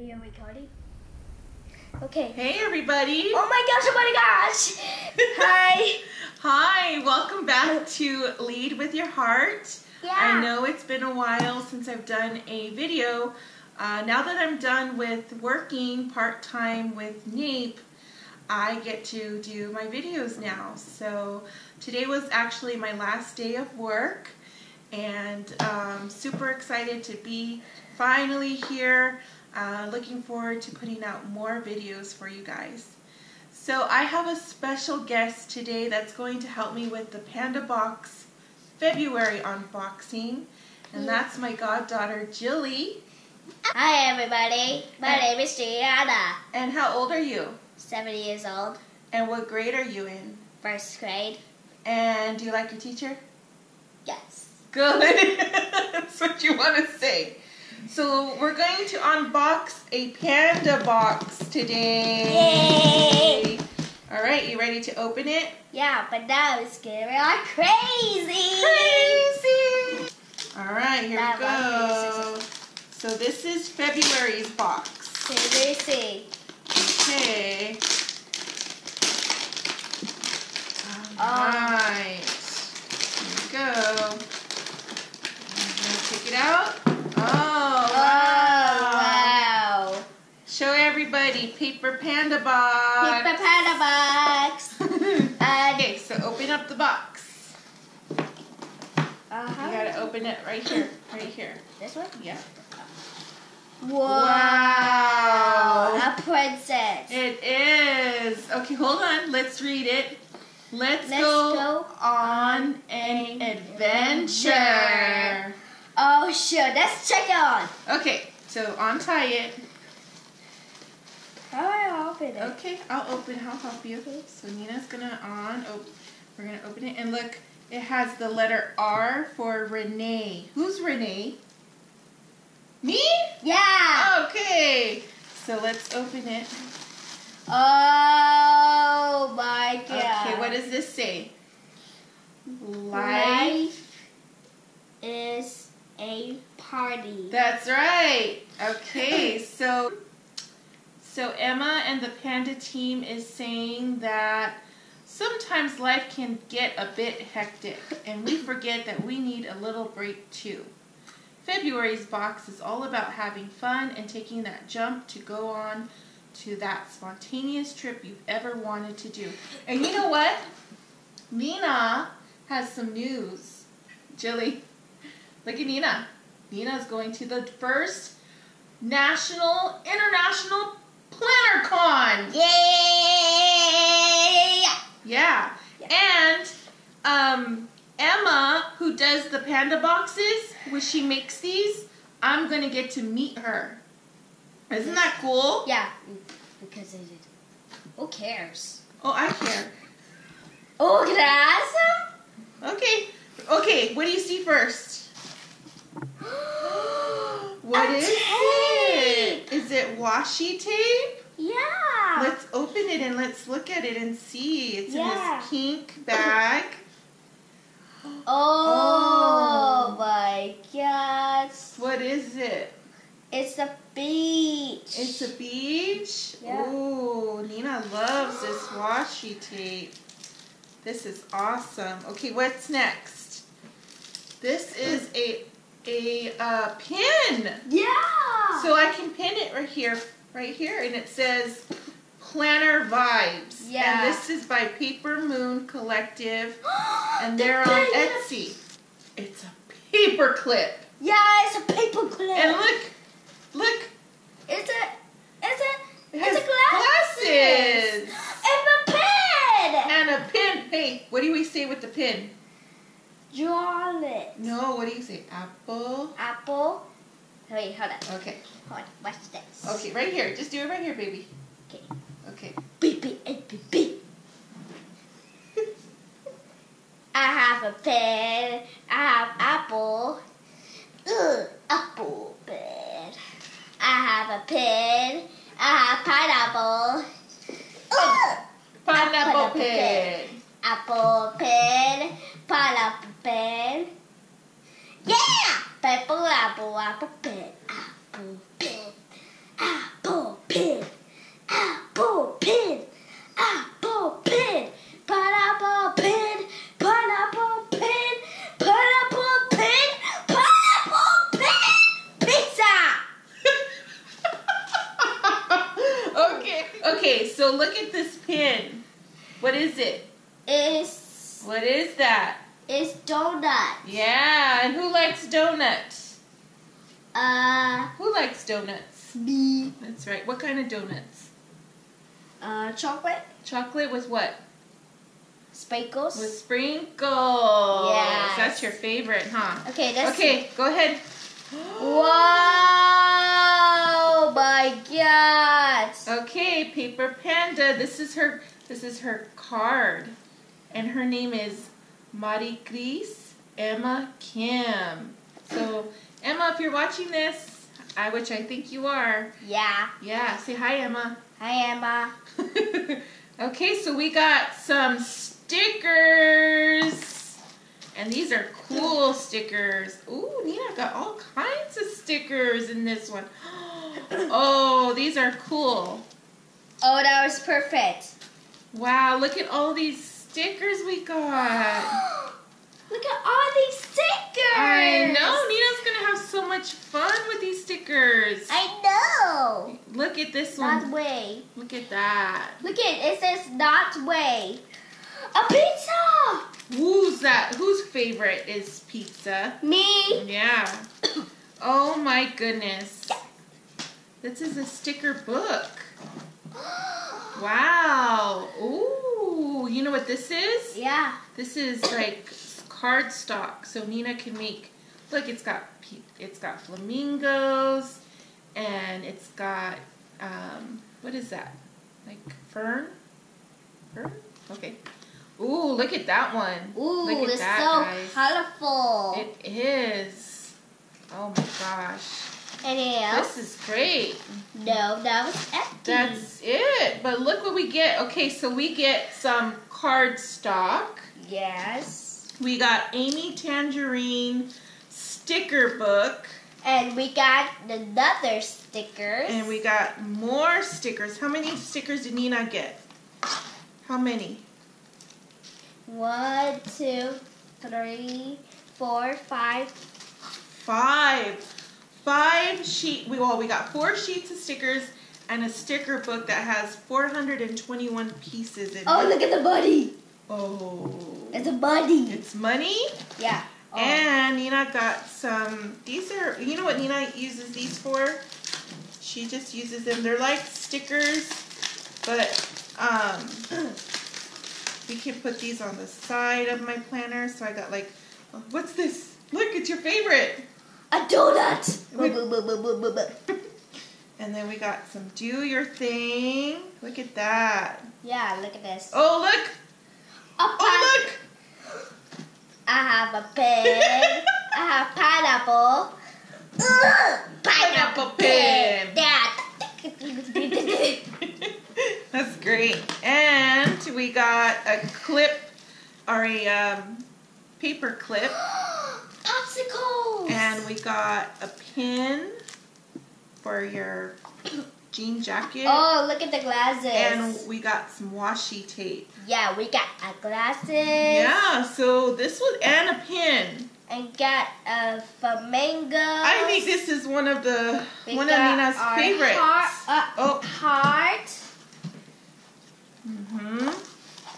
you recording? Okay. Hey everybody! Oh my gosh, oh my gosh! Hi! Hi, welcome back to Lead with Your Heart. Yeah. I know it's been a while since I've done a video. Uh, now that I'm done with working part-time with NAPE, I get to do my videos now. So today was actually my last day of work and um, super excited to be finally here. Uh, looking forward to putting out more videos for you guys. So I have a special guest today that's going to help me with the Panduh Box February unboxing. And that's my goddaughter Jilli. Hi everybody, my name is Gianna. And how old are you? Seven years old, And what grade are you in? first grade. And do you like your teacher? Yes. Good. That's what you want to say. So we're going to unbox a panduh box today. Yay! All right, you ready to open it? Yeah, but now it's getting like crazy. Crazy. All right, here That we go. So this is February's box. CBC. Okay. All Um, right. Here we go. I'm gonna take it out. Oh, Oh, wow. Show everybody paper panduh box. Paper Panduh box. Okay, so open up the box. uh-huh. You gotta open it right here. Right here. this one. Yeah. Wow. Wow. A princess. It is. Okay, hold on. Let's read it. Let's, Let's go, go on an an adventure. Oh, sure. Let's check it on. Okay, so untie it. How do I open it? Okay, I'll open. I'll help you. So Nina's gonna on. Oh, we're gonna open it and look. It has the letter R for Renee. Who's Renee? Me? Yeah. Okay. So let's open it. Oh my god. Okay, what does this say? Life. Life is a party. That's right. Okay, so so Emma and the Panduh team is saying that sometimes life can get a bit hectic and we forget that we need a little break too. February's box is all about having fun and taking that jump to go on to that spontaneous trip you've ever wanted to do. And you know what? Nina has some news. Jilli, look at Nina. Nina's going to the first National International Planner Con. Yay! Yeah. And um, Emma, who does the panduh boxes, when she makes these, I'm going to get to meet her. Isn't that cool? Yeah, because it. Who cares? Oh, I care. Oh, graça. Okay. Okay, what do you see first? What A is it? Is it washi tape? Yeah. Let's open it and let's look at it and see. It's in this pink bag. oh, Oh. my gosh. What is it? It's a beach. It's a beach? Yeah. Ooh, Nina loves this washi tape. This is awesome. Okay, what's next? This is a a uh, pin. Yeah. So I can pin it right here, right here, and it says Planner Vibes. Yeah. And this is by Paper Moon Collective, and they're on Etsy. It's a paper clip. Yeah, it's a paper clip. And look, look, It's a, it's a, it it's a glasses. glasses. It's a pen. And a pin. Hey, what do we say with the pin? Draw it. No, what do you say? Apple. Apple. Wait, hold on. Okay. Hold on. Watch this. Okay, right here. Just do it right here, baby. Okay. Okay. Beep, beep, beep, beep, beep. I have a pen. I have apple. Ugh, apple pen. I have a pen. I have pineapple. Ugh, Pineapple Pineapple pin. apple pen. Pineapple pen. Yeah! Purple apple, apple pen. Apple pen. Apple pin, apple pin, apple pin, pineapple pin, pineapple pin, pineapple pin, pineapple pin, pizza. okay. Okay, so look at this pin. What is it? Is What is that? is donut. Yeah, and who likes donuts? Uh, Who likes donuts? me. That's right. What kind of donuts? Uh, chocolate, Chocolate with what? sprinkles. With sprinkles. Yes. That's your favorite, huh? okay, that's Okay, go ahead. Wow! My God! Okay, Paper Panduh. This is her. This is her card, and her name is Marie Chris Emma Kim. So, Emma, if you're watching this, I which I think you are. Yeah. Yeah, say hi, Emma. Hi, Emma. okay, so we got some stickers. And these are cool stickers. Ooh, Nina got all kinds of stickers in this one. Oh, these are cool. Oh, that was perfect. Wow, look at all these stickers we got. Look at all these stickers. I know, Nina's gonna have so much fun with these stickers. I know. Look at this Not one. way. Look at that. Look at it says not way. A pizza. Who's that? Whose favorite is pizza? Me. Yeah. Oh my goodness. This is a sticker book. Wow. Ooh. You know what this is? yeah. This is like cardstock, so Nina can make. Look, it's got it's got flamingos, and it's got um, what is that? Like fern? Fern? Okay. Ooh, look at that one. Ooh, look at it's that, so guys. colorful. It is. Oh my gosh. Anything else? This is great. No, that was empty. That's it. But look what we get. Okay, so we get some cardstock. yes. We got Amy Tangerine sticker book. And we got another stickers. And we got more stickers. How many stickers did Nina get? How many? One, two, three, four, five. Five. Five sheet. We well, we got four sheets of stickers and a sticker book that has 421 pieces in Oh, it. look at the buddy. Oh. It's a buddy. It's money. Yeah. Oh. And Nina got some. These are. You know what Nina uses these for? She just uses them. They're like stickers, but um, we can put these on the side of my planner. So I got like, oh, what's this? Look, it's your favorite. a donut. And then we got some do your thing. Look at that. Yeah, look at this. Oh look! A Oh look! I have a pin. I have pineapple. Ugh, Pineapple pineapple pin. pin. Dad. That's great. And we got a clip or a um, paper clip. Popsicles. And we got a pin for your jean jacket. oh, look at the glasses. And we got some washi tape. yeah, we got a glasses. Yeah, so this was, and a pin. And got a flamingo. I think this is one of the, We one of Nina's our favorites. Heart, uh, Oh. heart. hmm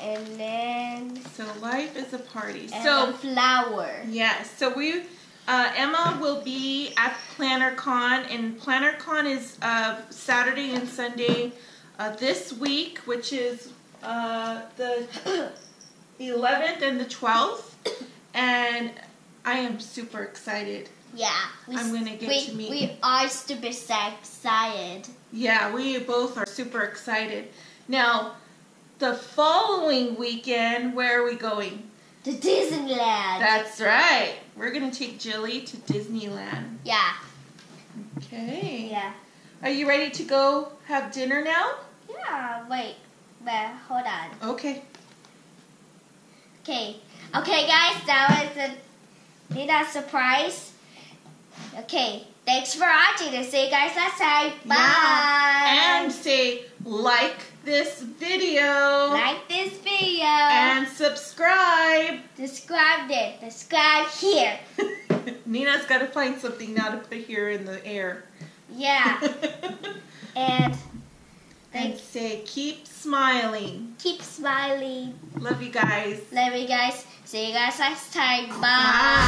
And then So life is a party. and so a flower. Yes. So we, uh, Emma will be at PlannerCon, and PlannerCon is uh, Saturday and Sunday uh, this week, which is uh, the 11th and the 12th. And I am super excited. Yeah. We, I'm gonna get we, to meet- We are super excited. Yeah, we both are super excited. Now, the following weekend, where are we going? To Disneyland. That's right. We're going to take Jilli to Disneyland. yeah. Okay. Yeah. Are you ready to go have dinner now? Yeah. Wait. But hold on. Okay. Okay. Okay, guys. That was a Nina surprise. Okay. Thanks for watching. And see you guys next time. Bye. Yeah. And say like this video Like this video. and subscribe. Subscribe there. Describe here. Nina's got to find something now to put here in the air. Yeah. and and say, keep smiling. Keep smiling. Love you guys. Love you guys. See you guys next time. Bye. Bye.